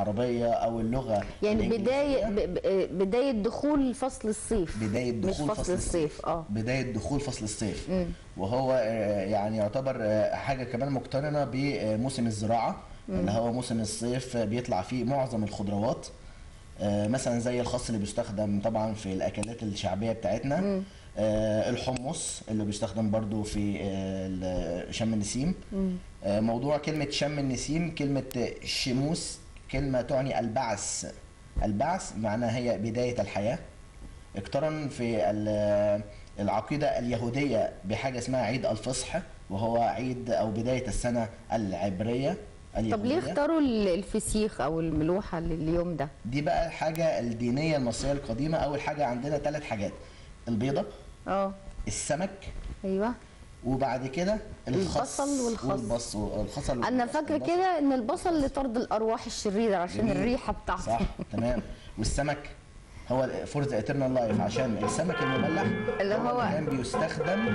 العربية أو اللغة يعني بدايه الإنجليزية. ب- ب- بداية دخول فصل الصيف. بداية مش دخول فصل الصيف. آه. بداية دخول فصل الصيف. وهو آه، يعني يعتبر آه، حاجة كمان مقترنه بموسم الزراعة. اللي هو موسم الصيف آه، بيطلع فيه معظم الخضروات. آه، مثلا زي الخس اللي بيستخدم طبعا في الأكلات الشعبية بتاعتنا. آه، الحمص اللي بيستخدم برضو في آه، شم النسيم. آه، موضوع كلمة شم النسيم كلمة آه، شموس كلمة تعني البعث. البعث معناها هي بداية الحياة. اقترن في ال- العقيدة اليهودية بحاجة اسمها عيد الفصح وهو عيد أو بداية السنة العبرية اليهودية. طب ليه اختاروا ال- الفسيخ أو الملوحة لليوم ده؟ دي بقى الحاجة الدينية المصرية القديمة. أول حاجة عندنا ثلاث حاجات. البيضة آه. السمك أيوه. وبعد كده الخس البصل والخس. والبص والخصل أنا والبصل. فاكرة. كده إن البصل لطرد الأرواح الشريرة عشان جميل. الريحة بتاعته صح تمام والسمك هو for the eternal life عشان السمك المملح اللي هو- اللي كان بيستخدم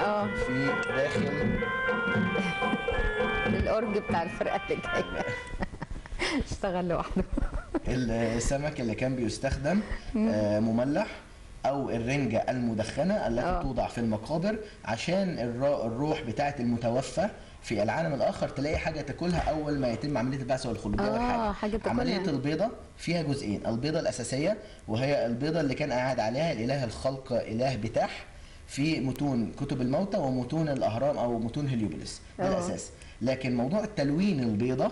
آه في داخل الأورج بتاع الفرقة اللي جاية اشتغل لوحده السمك اللي كان بيستخدم آه، مملح أو الرنجة المدخنة التي آه. توضع في المقابر عشان الر- الروح بتاعة المتوفى في العالم الآخر تلاقي حاجة تاكلها أول ما يتم عملية البعث والخلود دي أول آه، حاجة. عملية البيضة فيها جزئين البيضة الأساسية وهي البيضة اللي كان قاعد عليها الإله الخلق إله بتاح في متون كتب الموتى ومتون الأهرام أو متون هليوبوليس ده آه. الاساس لكن موضوع تلوين البيضة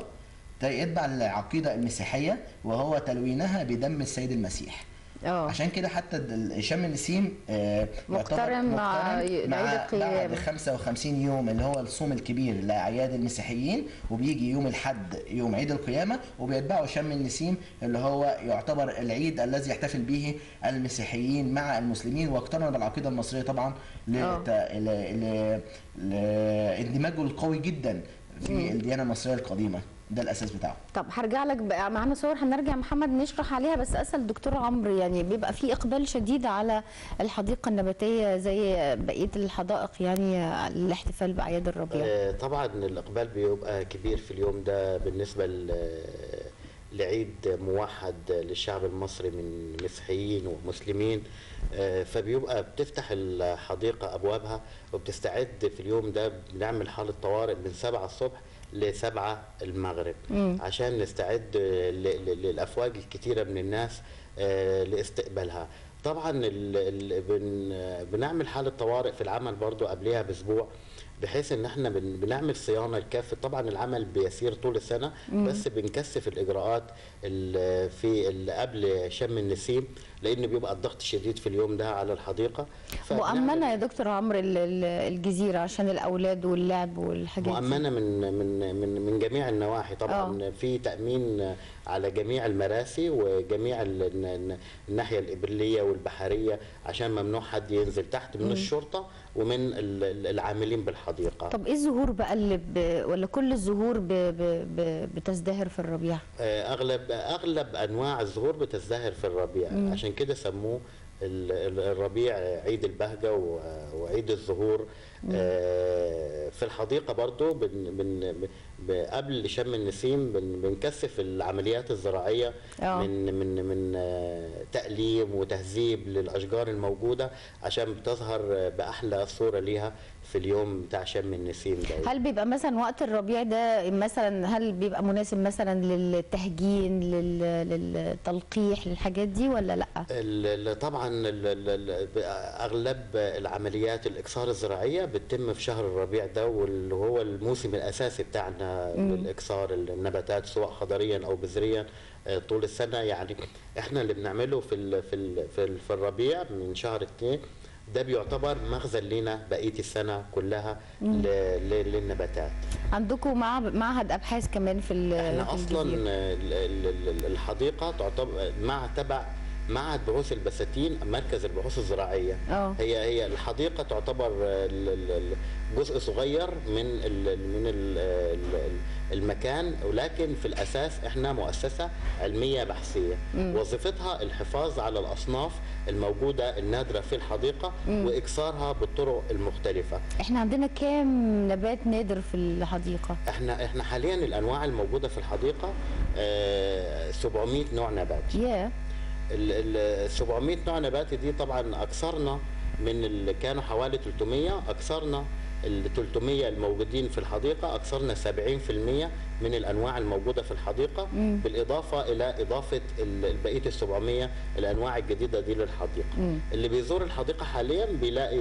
ده يتبع العقيده المسيحيه وهو تلوينها بدم السيد المسيح آه عشان كده حتى شم النسيم آه، مقترن مع مع. بعد 55 يوم اللي هو الصوم الكبير لأعياد المسيحيين وبيجي يوم الحد يوم عيد القيامة وبيتبعه شم النسيم اللي هو يعتبر العيد الذي يحتفل به المسيحيين مع المسلمين واقترن بالعقيدة المصرية طبعا. لت- ل- ل- لاندماجه القوي جدا في الديانة المصرية القديمة ده الأساس بتاعه. طب هرجع لك بقى معانا صور هنرجع محمد نشرح عليها بس أسأل دكتور عمرو يعني بيبقى في إقبال شديد على الحديقة النباتية زي بقية الحدائق يعني الاحتفال بأعياد الربيع. آه، طبعا الإقبال بيبقى كبير في اليوم ده بالنسبة ل- لعيد موحد للشعب المصري من مسيحيين ومسلمين آه، فبيبقى بتفتح الحديقة أبوابها وبتستعد في اليوم ده بنعمل حالة طوارئ من 7 الصبح لسبعة المغرب. عشان نستعد ل- ل- للأفواج الكتيرة من الناس آه، لاستقبالها. طبعا بنعمل حالة طوارئ في العمل برضو قبلها بأسبوع. بحيث إن إحنا بن بنعمل صيانة الكافة. طبعا العمل بيسير طول السنة بس بنكثف الإجراءات ال- في ال- قبل شم النسيم لأن بيبقى الضغط شديد في اليوم ده على الحديقة. مؤمنة يا دكتور عمرو ال- ال- الجزيرة عشان الأولاد واللعب والحاجات مؤمنة من من من من جميع النواحي. طبعا آه. في تأمين على جميع المراسي وجميع ال- الن- الناحية الابريليه والبحرية عشان ممنوع حد ينزل تحت من الشرطة ومن ال- ال- بالحديقه طب إيه الزهور بقى اللي ب... ولا كل الزهور ب... ب... بتزدهر في الربيع؟ آه، أغلب أغلب أنواع الزهور بتزدهر في الربيع. عشان كده سموه ال- ال- الربيع عيد البهجة وعيد الزهور. في الحديقة برضو بن بن قبل شم النسيم بن بنكثف العمليات الزراعية آه. من من من آه، تأليم وتهذيب للأشجار الموجودة عشان بتظهر بأحلى صورة ليها في اليوم بتاع شم النسيم ده. هل بيبقى مثلا وقت الربيع ده مثلا هل بيبقى مناسب مثلا للتهجين لل... للتلقيح للحاجات دي ولا لأ؟ طبعا أغلب العمليات الإكسار الزراعية بتتم في شهر الربيع ده واللي هو الموسم الأساسي بتاعنا للإكسار النباتات سواء خضريا أو بذريا آه، طول السنة. يعني إحنا اللي بنعمله في ال في ال في, ال في الربيع من شهر اتنين. ده بيعتبر مخزن لنا بقية السنة كلها ل- ل- للنباتات. عندكم مع... معهد أبحاث كمان في. إحنا في أصلا الحديقة تعتبر مع تبع معهد بحوث البساتين مركز البحوث الزراعية. آه. هي هي الحديقة تعتبر جزء صغير من ال من ال ال المكان ولكن في الأساس إحنا مؤسسة علمية بحثية. وظيفتها الحفاظ على الأصناف الموجودة النادرة في الحديقة وإكسارها بالطرق المختلفة. إحنا عندنا كام نبات نادر في الحديقة؟ إحنا إحنا حاليا الأنواع الموجودة في الحديقة آه، 700 نوع نباتي يا ال ال 700 نوع نباتي دي طبعا أكثرنا من اللي كانوا حوالي 300 أكثرنا ال 300 الموجودين في الحديقة أكثرنا 70% من الأنواع الموجودة في الحديقة بالإضافة إلى إضافة بقية ال 700 الأنواع الجديدة دي للحديقة. اللي بيزور الحديقة حاليا بيلاقي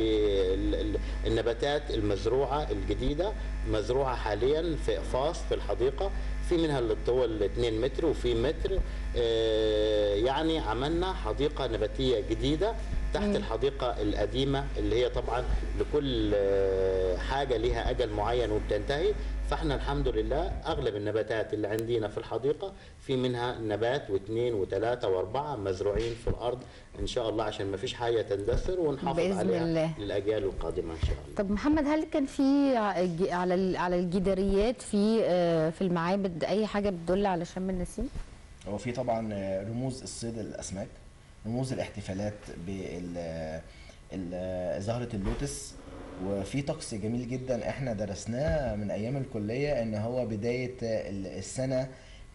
ال- ال- النباتات المزروعة الجديدة مزروعة حاليا في إقفاص في الحديقة في منها اللي طول 2 متر وفي متر آه، يعني عملنا حديقة نباتية جديدة تحت الحديقة القديمة اللي هي طبعا لكل آه، حاجة ليها أجل معين وبتنتهي فإحنا الحمد لله أغلب النباتات اللي عندنا في الحديقة في منها نبات واثنين وثلاثة وأربعة مزروعين في الأرض إن شاء الله عشان ما فيش حاجة تندثر ونحافظ بإذن عليها الله. للأجيال القادمة إن شاء الله طب محمد هل كان في على ال- على الجداريات في آه، في المعابد أي حاجة بتدل على شم النسيم؟ هو في طبعا رموز الصيد الأسماك رموز الاحتفالات بزهرة اللوتس. وفي طقس جميل جدا إحنا درسناه من أيام الكلية إن هو بداية ال- السنة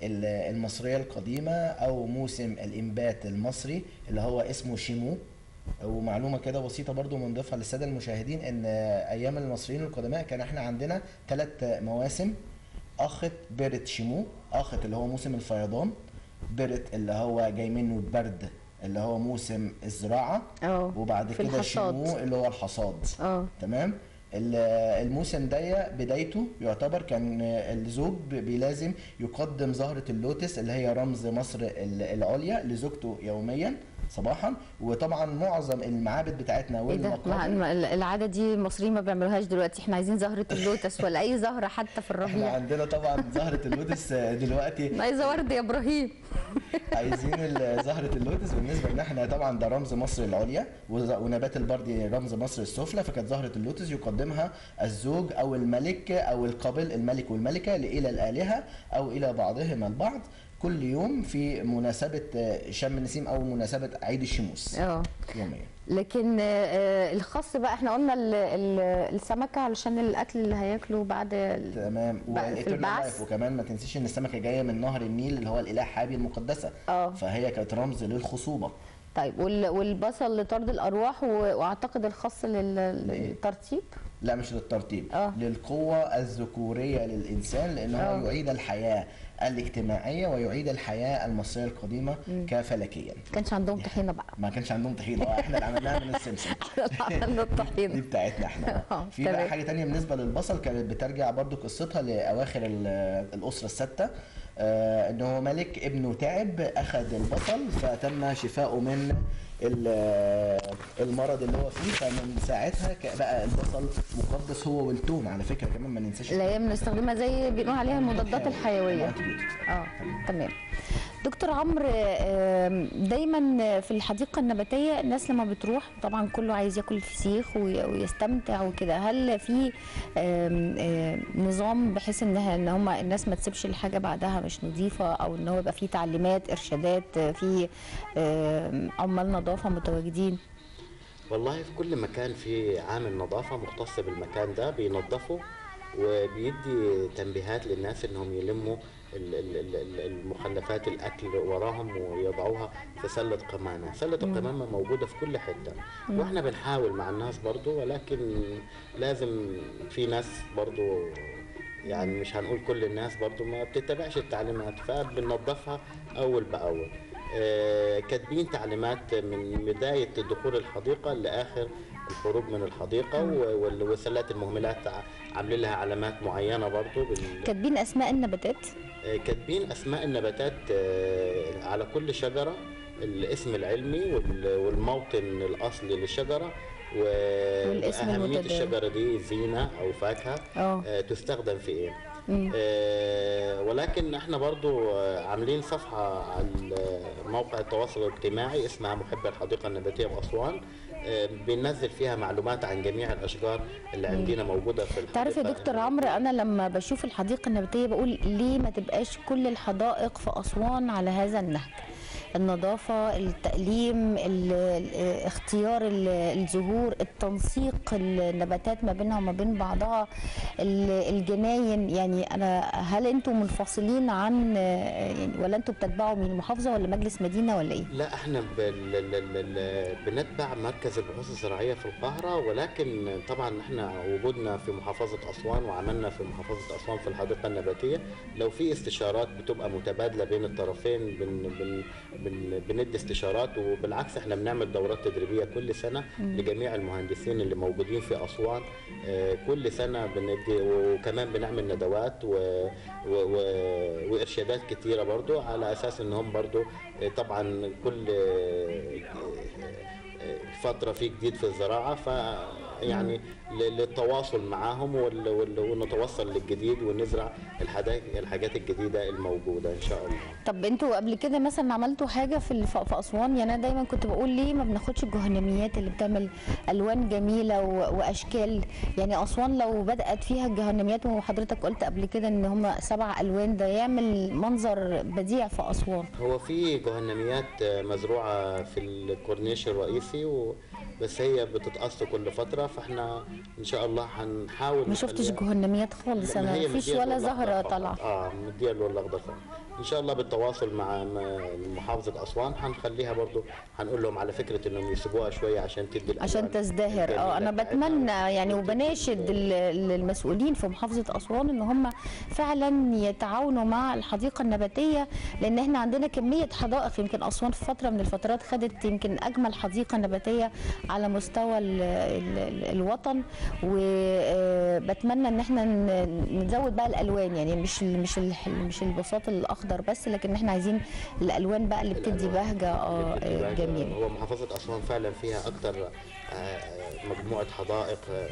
ال- المصرية القديمة أو موسم الإنبات المصري اللي هو اسمه شيمو. ومعلومة كده بسيطة برضو بنضيفها للسادة المشاهدين إن أيام المصريين القدماء كان إحنا عندنا ثلاث مواسم. أخت بيرت شيمو أخت اللي هو موسم الفيضان بيرت اللي هو جاي منه البرد اللي هو موسم الزراعة آه وبعد كده الحصاد. شيمو اللي هو الحصاد. آه تمام؟ ال- الموسم ده بدايته يعتبر كان الزوج بيلازم يقدم زهرة اللوتس اللي هي رمز مصر ال- العليا لزوجته يوميا. صباحا. وطبعا معظم المعابد بتاعتنا ده؟ والمقابر العادة دي المصريين ما بيعملوهاش دلوقتي. إحنا عايزين زهرة اللوتس ولا أي زهرة حتى في إحنا الربيع عندنا طبعا زهرة اللوتس دلوقتي. عايزه ورد يا إبراهيم. عايزين زهرة اللوتس بالنسبة لنا إحنا طبعا ده رمز مصر العليا ونبات البردي رمز مصر السفلى. فكانت زهرة اللوتس يقدمها الزوج أو الملك أو القابل الملك والملكة إلى الآلهة أو إلى بعضهما البعض. كل يوم في مناسبة آه، شم النسيم أو مناسبة عيد الشموس آه. يوميا. لكن آه، آه، الخاص بقى إحنا قلنا ال- ال- السمكة علشان الأكل اللي هياكله بعد تمام. بقى في وال eternal البعث. life. وكمان ما تنسيش إن السمكة جاية من نهر النيل اللي هو الإله حابي المقدسة. آه. فهي كانت رمز للخصوبة. طيب وال- والبصل لطرد الأرواح وأعتقد الخاص لل- للترتيب لا مش للترتيب آه. للقوة الذكورية للإنسان لأنه آه. هو يعيد الحياة. الاجتماعية ويعيد الحياة المصرية القديمة كفلكيا. كانش عندهم طحينة بقى. ما كانش عندهم طحينة. آه إحنا اللي عملناها من السمسم. دي الطحينة. بتاعتنا إحنا آه، في بقى تمام. حاجة تانية بالنسبة للبصل كانت بترجع برضو قصتها لأواخر ال- الأسرة الستة. آه إن هو ملك ابنه تعب أخذ البصل فتم شفاؤه من المرض اللي هو فيه فمن ساعتها بقى البصل مقدس هو والثوم على فكرة كمان ما ننساش. اللي هي بنستخدمها زي بنقول عليها المضادات الحيوية. آه تمام. دكتور عمرو دايما في الحديقة النباتية الناس لما بتروح طبعا كله عايز ياكل فسيخ وي- ويستمتع وكده. هل في نظام بحيث انها إن هم الناس ما تسيبش الحاجة بعدها مش نظيفة أو إن هو يبقى في تعليمات إرشادات في عمال نظافة متواجدين؟ والله في كل مكان في عامل نظافة مختص بالمكان ده بينظفه وبيدي تنبيهات للناس إنهم يلموا المخلفات الأكل وراهم ويضعوها في سلة قمامة. سلة القمامة موجودة في كل حتة. وإحنا بنحاول مع الناس برضو ولكن لازم في ناس برضو يعني مش هنقول كل الناس برضو ما بتتبعش التعليمات فبننظفها أول بأول. كاتبين تعليمات من بداية دخول الحديقة لآخر الخروج من الحديقة و- وال- وسلات المهملات عاملين لها علامات معينة برضو بال... كاتبين أسماء النباتات آه، كاتبين أسماء النباتات آه، على كل شجرة الاسم العلمي وال- والموطن الأصلي للشجرة وأهمية. الشجرة دي زينة أو فاكهة آه، تستخدم في إيه. آه، ولكن إحنا برضو آه، عاملين صفحة على موقع التواصل الاجتماعي اسمها محب الحديقة النباتية بأسوان. آه، بننزل فيها معلومات عن جميع الأشجار اللي عندنا موجودة في الحديقة. تعرف يا دكتور عمرو أنا لما بشوف الحديقة النباتية بقول ليه ما تبقاش كل الحدائق في أسوان على هذا النهج؟ النظافة التقليم ال- ال- اختيار ال- الزهور التنسيق النباتات ما بينها وما بين بعضها ال- الجناين يعني أنا هل أنتم منفصلين عن يعني ولا أنتم بتتبعوا من محافظة ولا مجلس مدينة ولا إيه؟ لا إحنا بنتبع مركز البحوث الزراعية في القاهرة ولكن طبعا إحنا وجودنا في محافظة أسوان وعملنا في محافظة أسوان في الحديقة النباتية لو في استشارات بتبقى متبادلة بين الطرفين بن... بن... بن... بندي استشارات وبالعكس إحنا بنعمل دورات تدريبية كل سنة لجميع المهندسين اللي موجودين في أسوان. آه، كل سنة بندي وكمان بنعمل ندوات و... و... و... وإرشادات كتيرة برضو على أساس ان هم برضو آه، طبعا كل آه، فترة في جديد في الزراعة ف يعني للتواصل معاهم ونتوصل للجديد ونزرع الحاجات الحاجات الجديدة الموجودة إن شاء الله. طب أنتوا قبل كده مثلا عملتوا حاجة في في أسوان؟ يعني أنا دايما كنت بقول ليه ما بناخدش الجهنميات اللي بتعمل ألوان جميلة وأشكال؟ يعني أسوان لو بدأت فيها الجهنميات وحضرتك قلت قبل كده إن هم سبع ألوان ده يعمل منظر بديع في أسوان. هو في جهنميات مزروعة في الكورنيش الرئيسي و... بس هي بتتقص كل فترة فإحنا إن شاء الله هنحاول ما شفتش جهنميات خالص أنا ما فيش ولا زهرة. طالعة. آه مديها اللون الاخضر فقط إن شاء الله بالتواصل مع محافظه أسوان هنخليها برضو هنقول لهم على فكرة إنهم يسيبوها شوية عشان تدي عشان تزدهر. آه أنا. بتمنى يعني وبناشد ال- المسؤولين في محافظة أسوان إن هم فعلا يتعاونوا مع الحديقة النباتية لأن إحنا عندنا كمية حدائق. يمكن أسوان في فترة من الفترات خدت يمكن أجمل حديقة نباتية على مستوى ال ال ال الوطن. وبتمنى إن إحنا نزود بقى الألوان يعني مش ال- مش ال- مش البساط الأخضر بس لكن إحنا عايزين الألوان بقى اللي بتدي. بهجة آه جميلة هو محافظة أسوان فعلا فيها أكتر آه، مجموعة حدائق آه،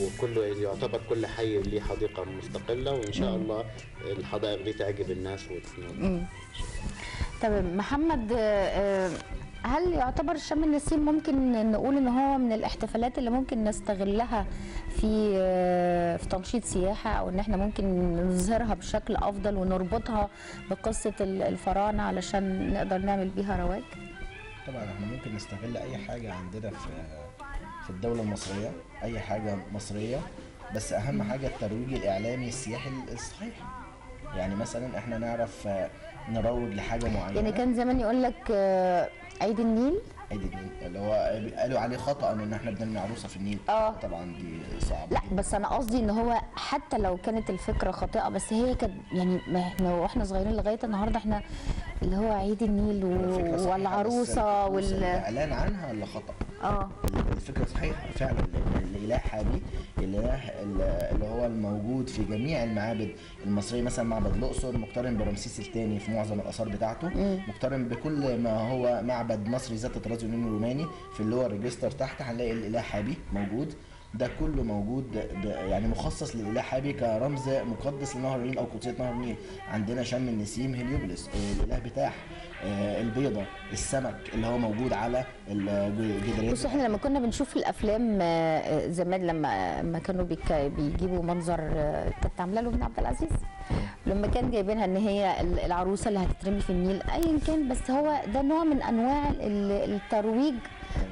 وكل يعتبر كل حي ليه حديقة مستقلة وإن شاء الله الحدائق دي تعجب الناس وتنور. طب محمد آه، هل يعتبر شم النسيم ممكن نقول إن هو من الاحتفالات اللي ممكن نستغلها في آه، في تنشيط سياحة أو إن إحنا ممكن نظهرها بشكل أفضل ونربطها بقصة ال- الفراعنة علشان نقدر نعمل بيها رواج؟ طبعا إحنا ممكن نستغل أي حاجة عندنا في في الدولة المصرية أي حاجة مصرية بس أهم حاجة الترويج الإعلامي السياحي الصحيح يعني مثلا إحنا نعرف آه، نروج لحاجة معينة. يعني كان زمان يقول لك آه، عيد النيل. عيد النيل. اللي هو قالوا عليه خطأ إن إحنا بنرمي عروسة في النيل. آه. طبعا دي صعبة. لا بس أنا قصدي إن هو حتى لو كانت الفكرة خاطئة بس هي كانت يعني ما إحنا وإحنا صغيرين لغاية النهارده إحنا اللي هو عيد النيل و- والعروسة وال الإعلان عنها اللي خطأ. آه. الفكرة صحيحة فعلا لأن الإله حابي الإله اللي هو الموجود في جميع المعابد المصرية مثلا معبد الأقصر مقترن برمسيس الثاني في معظم الآثار بتاعته مقترن بكل ما هو معبد مصري ذات طراز يوناني روماني في اللي هو ال register تحت هنلاقي الإله حابي موجود. ده كله موجود يعني مخصص للإله حابي كرمز مقدس لنهر النيل أو قدسية نهر النيل. عندنا شم النسيم هليوبلس آه، الإله آه، البيضة السمك اللي هو موجود على الجدريات بص إحنا لما كنا بنشوف الأفلام آه، زمان لما لما كانوا بيجيبوا منظر آه، كانت عاملة له ابن عبد العزيز. لما كان جايبينها إن هي ال- العروسة اللي هتترمي في النيل ايا كان بس هو ده نوع من أنواع ال- الترويج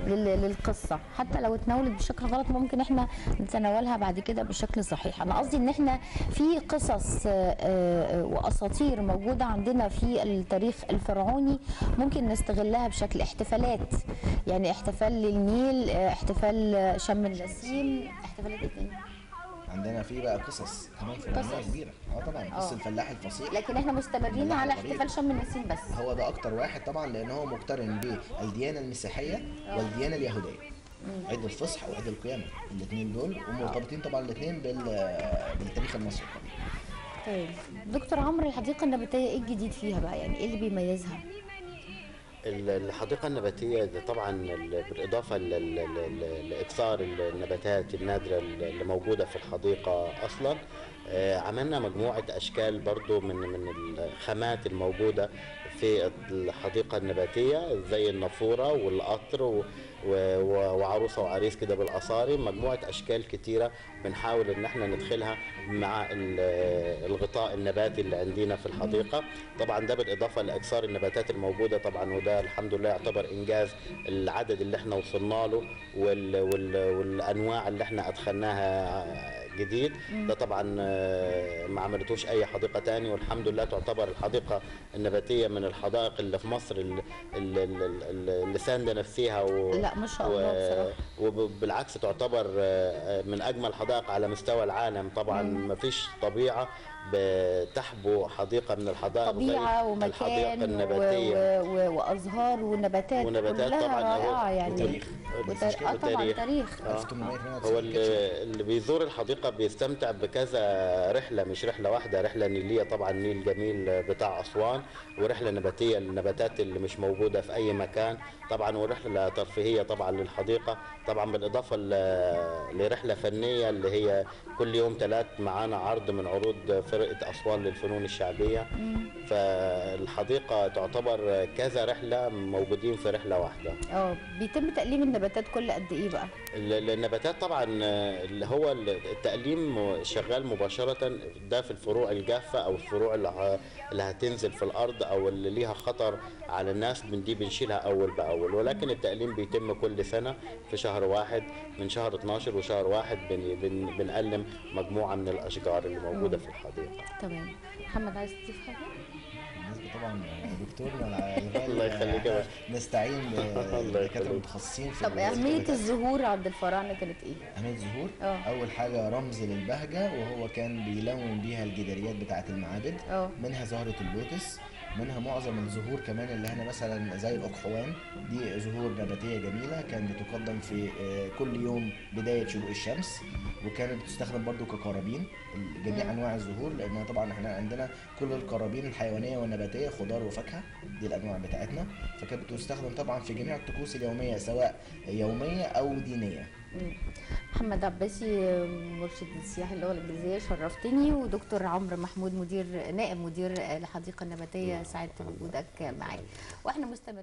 للقصة. حتى لو اتناولت بشكل غلط ممكن إحنا نتناولها بعد كده بشكل صحيح. أنا قصدي إن إحنا في قصص آه، آه، وأساطير موجودة عندنا في التاريخ الفرعوني ممكن نستغلها بشكل احتفالات. يعني احتفال للنيل آه، احتفال شم النسيم. احتفالات إيه عندنا في بقى قصص كمان فرعونيه قصص. كبيرة. آه طبعا قصة آه. الفلاح الفصيح. لكن إحنا مستمرين على. احتفال شم النسيم بس. هو ده أكتر واحد طبعا لأن هو مقترن بالديانه المسيحية والديانة اليهودية. عيد الفصح وعيد القيامة الاثنين دول ومرتبطين طبعا الاثنين بالتاريخ المصري. طيب. دكتور عمرو الحديقة النباتية إيه الجديد فيها بقى؟ يعني إيه اللي بيميزها؟ الحديقة النباتية طبعا ال- بالإضافة لإكثار النباتات النادرة اللي موجودة في الحديقة أصلا آه، عملنا مجموعة أشكال برضو من من الخامات الموجودة. في الحديقة النباتية زي النافورة والقطر وعروسة وعريس كده بالأصاري مجموعة أشكال كتيرة بنحاول إن إحنا ندخلها مع ال- الغطاء النباتي اللي عندنا في الحديقة. طبعا ده بالإضافة لأكثار النباتات الموجودة طبعا وده الحمد لله يعتبر إنجاز العدد اللي إحنا وصلنا له وال وال والأنواع اللي إحنا أدخلناها جديد. ده طبعا آه، ما عملتوش أي حديقة تاني والحمد لله تعتبر الحديقة النباتية من الحدائق اللي في مصر اللي, ساندة نفسها و... لا، ما شاء الله. وبالعكس تعتبر آه، من أجمل الحدائق على مستوى العالم. طبعا ما فيش طبيعة بتحبو حديقة من الحدائق طبيعة الحديقة ومكان النباتية و... و... وأزهار ونباتات ونباتات طبعا رائعة يعني وتاريخ. وتاريخ. آه طبعا. تاريخ آه. 1898 هو اللي, اللي بيزور الحديقة بيستمتع بكذا رحلة مش رحلة واحدة رحلة نيلية طبعا نيل جميل بتاع أسوان ورحلة نباتية للنباتات اللي مش موجودة في أي مكان طبعا ورحلة ترفيهية طبعا للحديقة طبعا بالإضافة ل- لرحلة فنية اللي هي كل يوم ثلاث معانا عرض من عروض فرقه اسوان للفنون الشعبية. فالحديقة تعتبر كذا رحلة موجودين في رحلة واحدة. آه بيتم تقليم النباتات كل قد إيه بقى؟ النباتات طبعا آه، اللي هو التقليم شغال مباشرة ده في الفروع الجافة أو الفروع اللي هتنزل في الأرض أو اللي ليها خطر على الناس من دي بنشيلها أول بأول. ولكن التقليم بيتم كل سنة في شهر واحد من شهر 12 وشهر واحد بن بن بنقلم مجموعة من الأشجار اللي موجودة في الحديقة. تمام. محمد عايز تضيف حاجة؟ بالنسبة طبعا لدكتورنا الغالي الله يخليك يا نستعين بدكاتره. متخصصين في طب أهمية الزهور عند الفراعنه كانت إيه؟ أهمية الزهور؟ آه. أول حاجة رمز للبهجة وهو كان بيلون بيها الجداريات بتاعة المعابد آه. منها زهرة اللوتس منها معظم الزهور كمان اللي هنا مثلا زي الأقحوان دي زهور نباتية جميلة كانت بتقدم في آه، كل يوم بداية شروق الشمس وكانت بتستخدم برضو كقرابين جميع أنواع الزهور لأن طبعا إحنا عندنا كل القرابين الحيوانية والنباتية خضار وفاكهة دي الأنواع بتاعتنا فكانت بتستخدم طبعا في جميع الطقوس اليومية سواء يومية أو دينية مم. محمد عباسي مرشد السياحي اللغة الإنجليزية شرفتني. ودكتور عمرو محمود مدير نائب مدير الحديقة النباتية. سعدت بوجودك معايا. وإحنا مستمرين.